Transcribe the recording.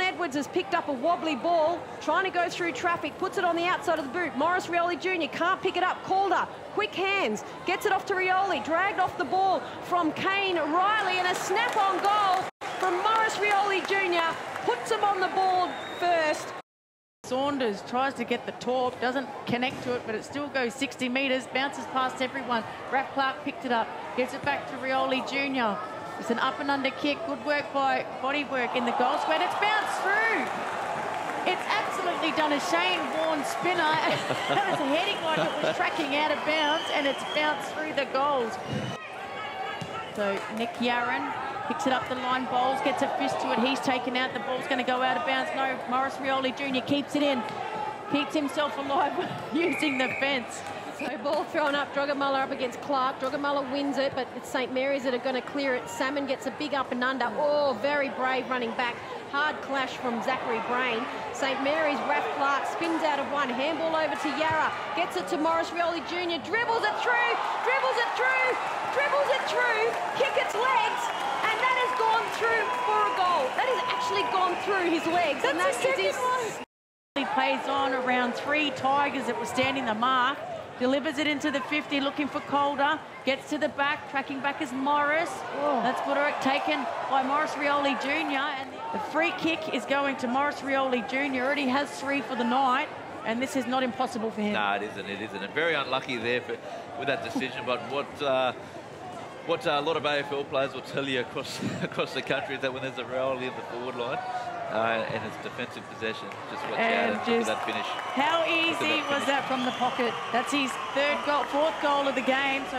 Edwards has picked up a wobbly ball, trying to go through traffic, puts it on the outside of the boot. Maurice Rioli Jr. can't pick it up. Calder, quick hands, gets it off to Rioli, dragged off the ball from Kane Riley, and a snap on goal from Maurice Rioli Jr. puts him on the board first. Saunders tries to get the torp, doesn't connect to it, but it still goes 60 metres, bounces past everyone. Raph Clark picked it up, gives it back to Rioli Jr. It's an up and under kick. Good work by Bodywork in the goal square. It's bounced through. It's absolutely done a Shane Warne spinner. it was heading like it was tracking out of bounds, and it's bounced through the goals. So Nick Yaron Picks it up the line, bowls, gets a fist to it. He's taken out. The ball's going to go out of bounds. No, Maurice Rioli Jr. keeps it in. Keeps himself alive using the fence. So ball thrown up, Drogamulla up against Clark. Drogamulla wins it, but it's St. Mary's that are going to clear it. Salmon gets a big up and under. Oh, very brave running back. Hard clash from Zachary Brain. St. Mary's, Raph Clark spins out of one. Handball over to Yara. Gets it to Maurice Rioli Jr. Dribbles it through. Dribbles it through. Dribbles it through. Kick its legs And that has gone through for a goal. That has actually gone through his legs. That's and that is his... one. He plays on around three Tigers that were standing the mark. Delivers it into the 50, looking for Calder. Gets to the back, tracking back is Maurice. Oh. That's good work taken by Maurice Rioli Jr. And the free kick is going to Maurice Rioli Jr. Already has three for the night. And this is not impossible for him. No, it isn't. It isn't. And very unlucky there for, with that decision. but what uh, what uh, a lot of AFL players will tell you across across the country is that when there's a rally in the forward line uh, and it's defensive possession, just watch and out and that finish. How easy that was that from the pocket? That's his third goal, fourth goal of the game. So